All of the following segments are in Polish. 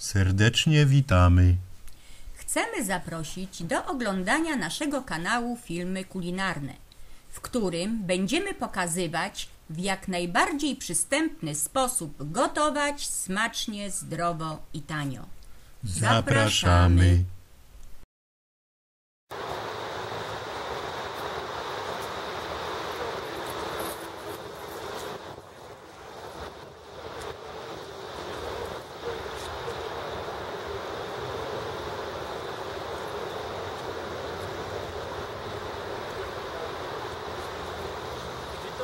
Serdecznie witamy. Chcemy zaprosić do oglądania naszego kanału filmy kulinarne, w którym będziemy pokazywać w jak najbardziej przystępny sposób gotować smacznie, zdrowo i tanio. Zapraszamy.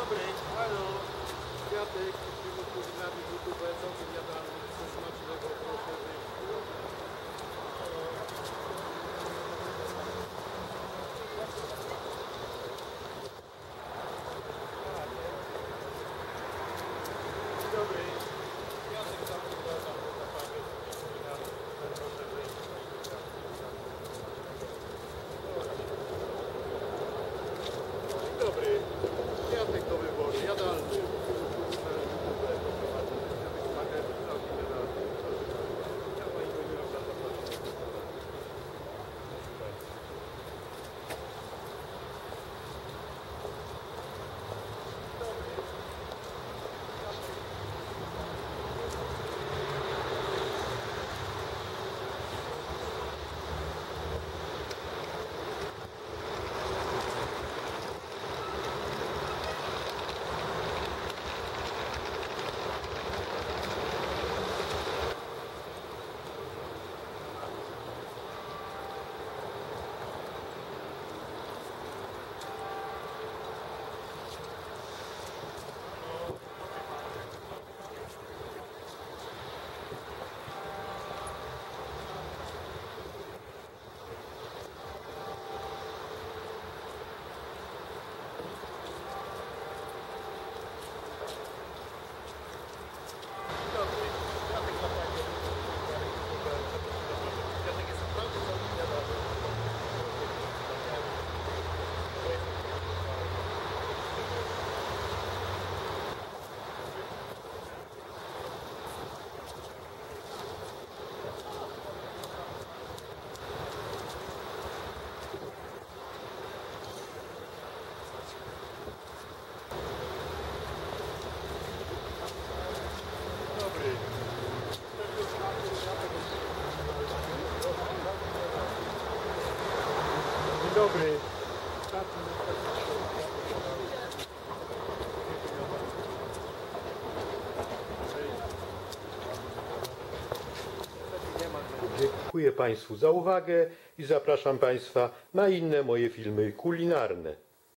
frente, parou, deu a break, o piloto de navio do Brasil que dobry. Dziękuję Państwu za uwagę i zapraszam Państwa na inne moje filmy kulinarne.